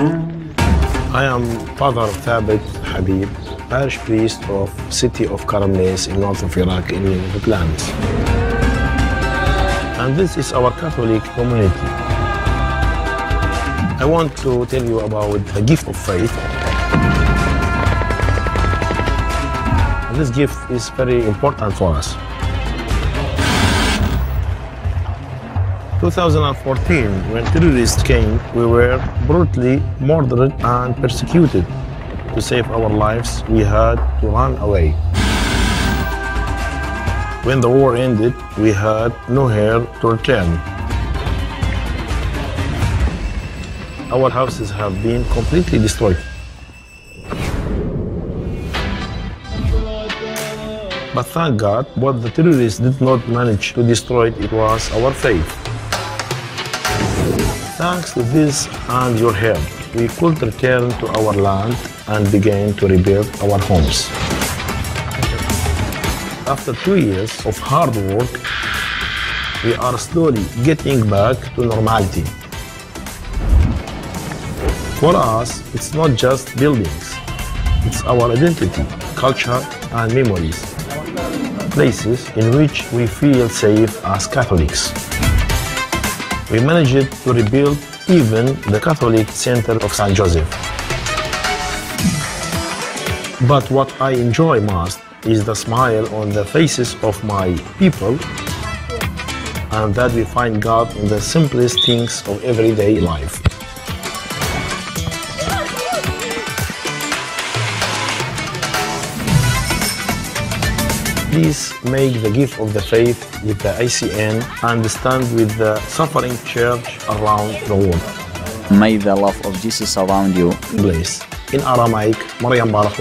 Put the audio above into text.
I am father of Thabit Habib, parish priest of city of Karamles in north of Iraq in Levant. And this is our Catholic community. I want to tell you about the gift of faith. This gift is very important for us. 2014, when terrorists came, we were brutally murdered and persecuted. To save our lives, we had to run away. When the war ended, we had nowhere to return. Our houses have been completely destroyed. But thank God, what the terrorists did not manage to destroy it was our faith. Thanks to this and your help, we could return to our land and begin to rebuild our homes. After two years of hard work, we are slowly getting back to normality. For us, it's not just buildings, it's our identity, culture, and memories. Places in which we feel safe as Catholics. We managed to rebuild even the Catholic Center of St. Joseph. But what I enjoy most is the smile on the faces of my people and that we find God in the simplest things of everyday life. Please make the gift of the faith with the ACN and stand with the suffering church around the world. May the love of Jesus surround you. Bless. In Aramaic, Maryam Barak